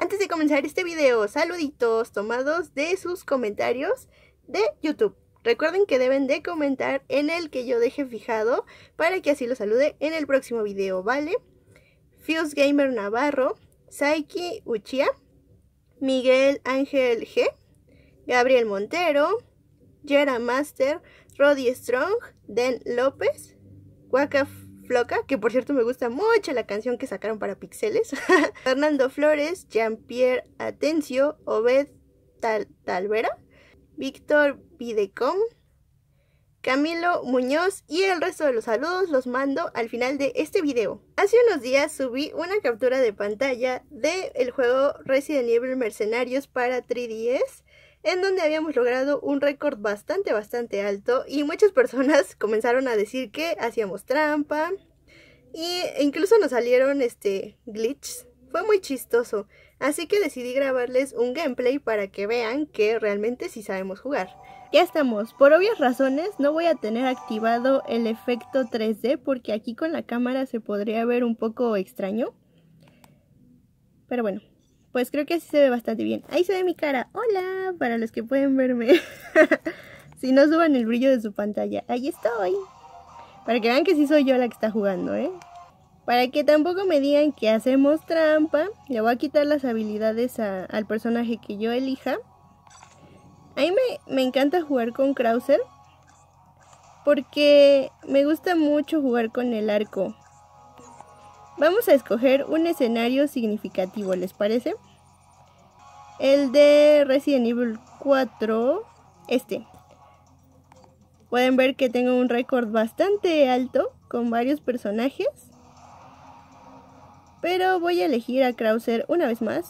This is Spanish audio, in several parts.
Antes de comenzar este video, saluditos tomados de sus comentarios de YouTube. Recuerden que deben de comentar en el que yo deje fijado para que así lo salude en el próximo video, ¿vale? Fuse Gamer Navarro, Saiki Uchia, Miguel Ángel G, Gabriel Montero, Jera Master, Roddy Strong, Den López, Waka Floca, que por cierto me gusta mucho la canción que sacaron para Pixeles, Fernando Flores, Jean-Pierre Atencio, Obed Talvera, Víctor Videcom, Camilo Muñoz y el resto de los saludos los mando al final de este video. Hace unos días subí una captura de pantalla del juego Resident Evil Mercenarios para 3DS en donde habíamos logrado un récord bastante bastante alto y muchas personas comenzaron a decir que hacíamos trampa y incluso nos salieron este glitches. Fue muy chistoso. Así que decidí grabarles un gameplay para que vean que realmente sí sabemos jugar. Ya estamos, por obvias razones no voy a tener activado el efecto 3D porque aquí con la cámara se podría ver un poco extraño. Pero bueno, pues creo que así se ve bastante bien. Ahí se ve mi cara. Hola, para los que pueden verme. si no suban el brillo de su pantalla. Ahí estoy. Para que vean que sí soy yo la que está jugando, ¿eh? Para que tampoco me digan que hacemos trampa, le voy a quitar las habilidades al personaje que yo elija. A mí me, encanta jugar con Krauser porque me gusta mucho jugar con el arco. Vamos a escoger un escenario significativo, ¿les parece? El de Resident Evil 4, este. Pueden ver que tengo un récord bastante alto con varios personajes. Pero voy a elegir a Krauser una vez más.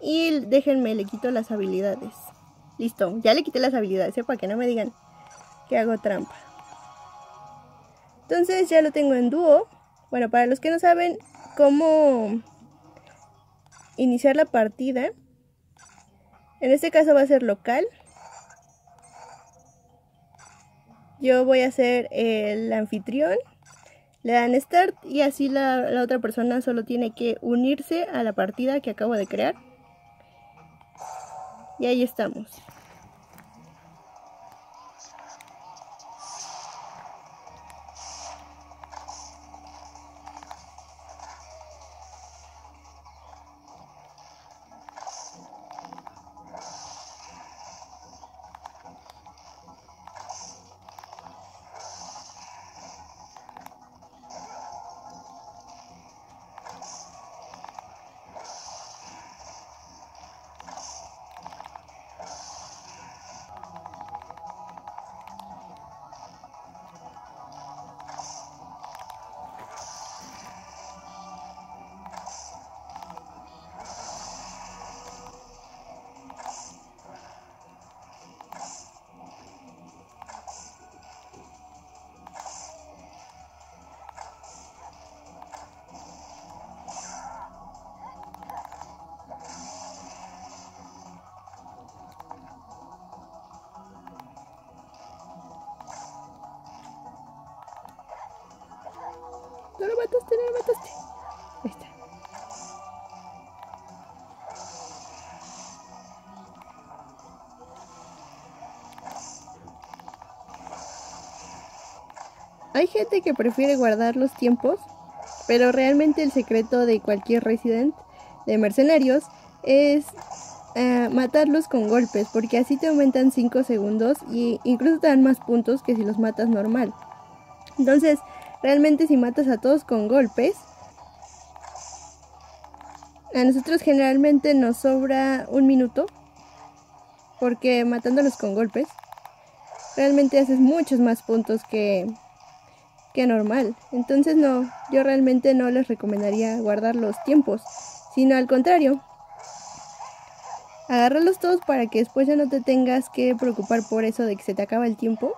Y déjenme, le quito las habilidades. Listo, ya le quité las habilidades, ¿eh? para que no me digan que hago trampa. Entonces ya lo tengo en dúo. Bueno, para los que no saben cómo iniciar la partida, en este caso va a ser local. Yo voy a ser el anfitrión le dan start y así la, otra persona solo tiene que unirse a la partida que acabo de crear. Y ahí estamos. Mataste, no lo mataste. Ahí está. Hay gente que prefiere guardar los tiempos, pero realmente el secreto de cualquier resident de mercenarios es eh, matarlos con golpes, porque así te aumentan 5 segundos y incluso te dan más puntos que si los matas normal. Entonces, Realmente si matas a todos con golpes, a nosotros generalmente nos sobra un minuto, porque matándolos con golpes, realmente haces muchos más puntos que, que normal. Entonces no, yo realmente no les recomendaría guardar los tiempos, sino al contrario. Agárralos todos para que después ya no te tengas que preocupar por eso de que se te acaba el tiempo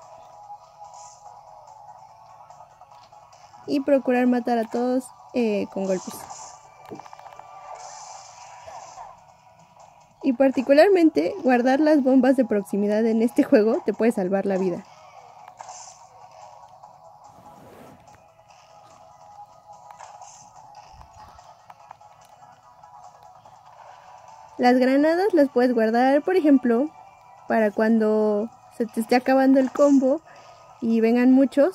y procurar matar a todos eh, con golpes. Y particularmente guardar las bombas de proximidad en este juego te puede salvar la vida. Las granadas las puedes guardar, por ejemplo, para cuando se te esté acabando el combo y vengan muchos.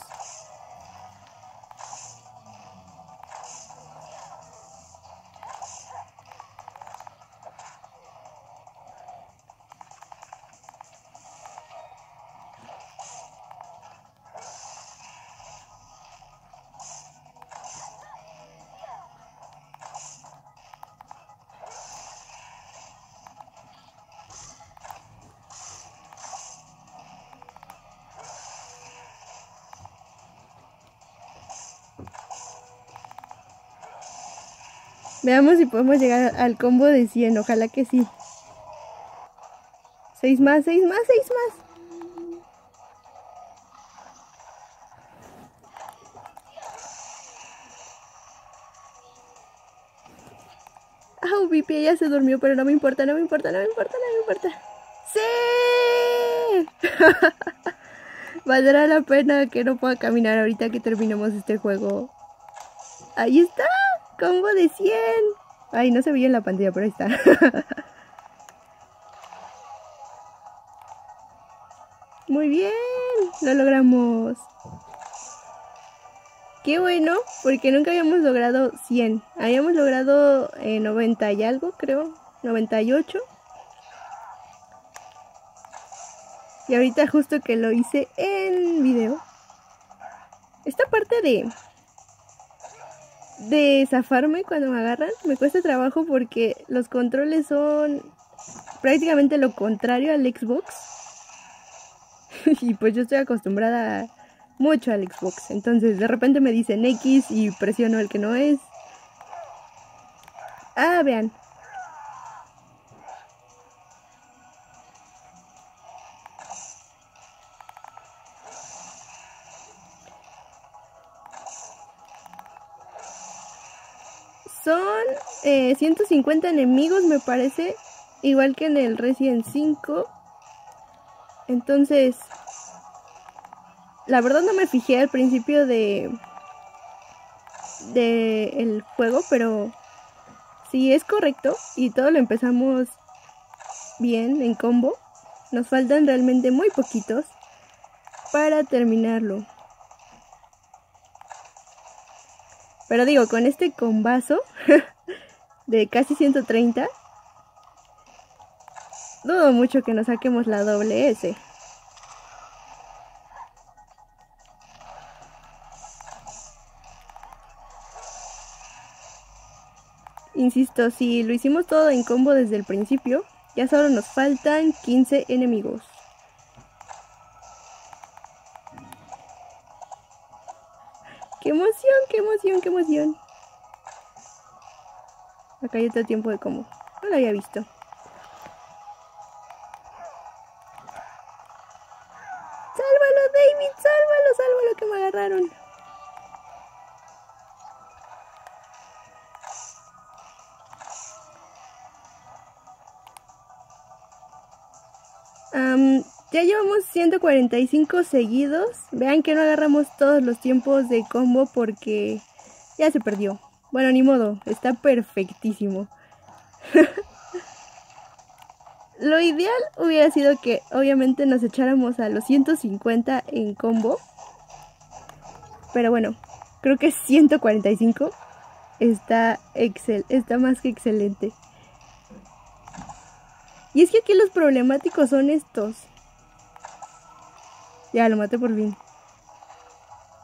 Veamos si podemos llegar al combo de 100. Ojalá que sí. 6 más, 6 más, 6 más. Ah, Vipi ya se durmió, pero no me importa, no me importa, no me importa, no me importa. ¡Sí! Valdrá la pena que no pueda caminar ahorita que terminemos este juego. Ahí está. Combo de 100. Ay, no se veía en la pantalla, pero ahí está. Muy bien, lo logramos. Qué bueno, porque nunca habíamos logrado 100. Habíamos logrado 90 eh, y algo, creo. 98. Y ahorita justo que lo hice en video. Esta parte de de zafarme cuando me agarran. Me cuesta trabajo porque los controles son prácticamente lo contrario al Xbox. y pues yo estoy acostumbrada mucho al Xbox. Entonces de repente me dicen X y presiono el que no es. Ah, vean. Son 150 eh, enemigos, me parece. Igual que en el Resident 5. Entonces, la verdad no me fijé al principio de de el juego, pero si es correcto y todo lo empezamos bien en combo, nos faltan realmente muy poquitos para terminarlo. Pero digo, con este combazo de casi 130, dudo mucho que nos saquemos la doble S. Insisto, si lo hicimos todo en combo desde el principio, ya solo nos faltan 15 enemigos. ¡Qué emoción, qué emoción, qué emoción! Acá hay otro tiempo de combo. No lo había visto. ¡Sálvalo, David! ¡Sálvalo, sálvalo que me agarraron! Ya llevamos 145 seguidos. Vean que no agarramos todos los tiempos de combo porque ya se perdió. Bueno, ni modo, está perfectísimo. Lo ideal hubiera sido que obviamente nos echáramos a los 150 en combo. Pero bueno, creo que 145 está, excel está más que excelente. Y es que aquí los problemáticos son estos. Ya, lo maté por fin.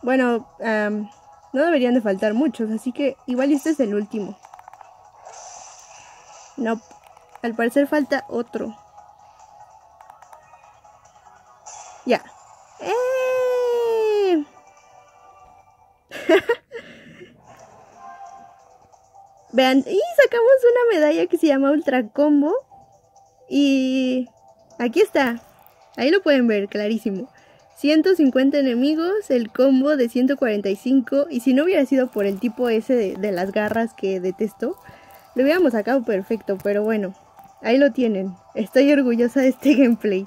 Bueno, no deberían de faltar muchos, así que igual este es el último. No, al parecer falta otro. Ya. ¡Eh! Vean, y sacamos una medalla que se llama Ultra Combo. Y aquí está. Ahí lo pueden ver, clarísimo. 150 enemigos, el combo de 145 y si no hubiera sido por el tipo ese de, las garras que detesto, lo hubiéramos sacado perfecto, pero bueno, ahí lo tienen. Estoy orgullosa de este gameplay.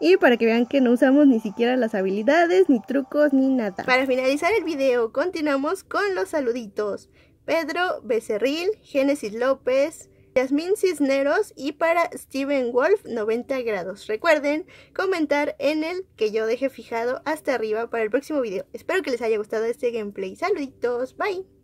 Y para que vean que no usamos ni siquiera las habilidades, ni trucos, ni nada. Para finalizar el video, continuamos con los saluditos. Pedro Becerril, Génesis López, Yasmin Cisneros y para Steven Wolf 90 grados. Recuerden comentar en el que yo deje fijado hasta arriba para el próximo video. Espero que les haya gustado este gameplay. Saluditos, bye.